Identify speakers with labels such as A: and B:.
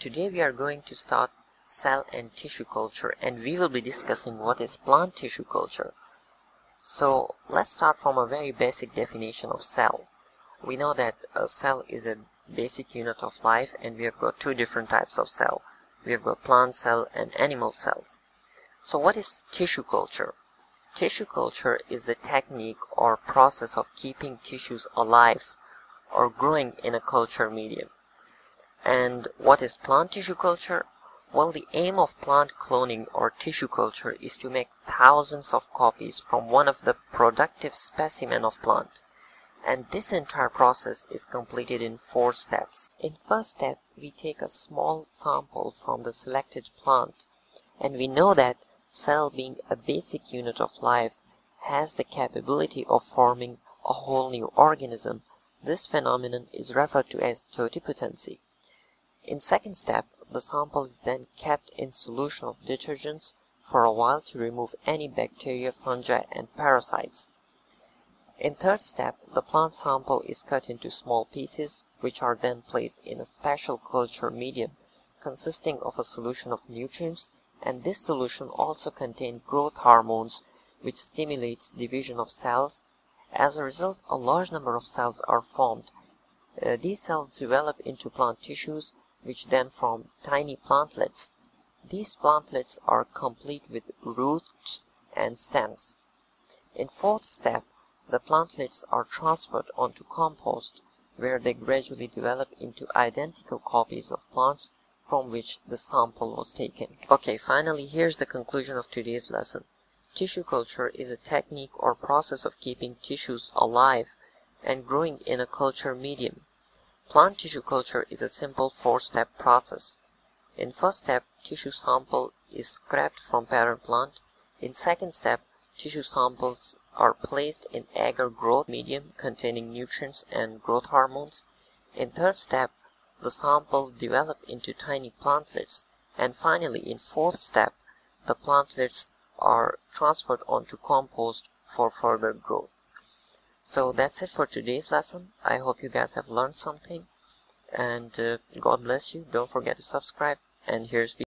A: today we are going to start cell and tissue culture and we will be discussing what is plant tissue culture. So let's start from a very basic definition of cell. We know that a cell is a basic unit of life and we have got two different types of cell. We have got plant cell and animal cells. So what is tissue culture? Tissue culture is the technique or process of keeping tissues alive or growing in a culture medium. And what is plant tissue culture? Well, the aim of plant cloning or tissue culture is to make thousands of copies from one of the productive specimen of plant. And this entire process is completed in four steps. In first step, we take a small sample from the selected plant. And we know that cell being a basic unit of life has the capability of forming a whole new organism. This phenomenon is referred to as totipotency. In second step, the sample is then kept in solution of detergents for a while to remove any bacteria, fungi and parasites. In third step, the plant sample is cut into small pieces which are then placed in a special culture medium consisting of a solution of nutrients and this solution also contains growth hormones which stimulates division of cells. As a result, a large number of cells are formed. Uh, these cells develop into plant tissues which then form tiny plantlets. These plantlets are complete with roots and stems. In fourth step, the plantlets are transferred onto compost where they gradually develop into identical copies of plants from which the sample was taken. Okay, finally here's the conclusion of today's lesson. Tissue culture is a technique or process of keeping tissues alive and growing in a culture medium. Plant tissue culture is a simple four-step process. In first step, tissue sample is scraped from parent plant. In second step, tissue samples are placed in agar growth medium containing nutrients and growth hormones. In third step, the sample develop into tiny plantlets. And finally, in fourth step, the plantlets are transferred onto compost for further growth. So that's it for today's lesson. I hope you guys have learned something. And uh, God bless you. Don't forget to subscribe. And here's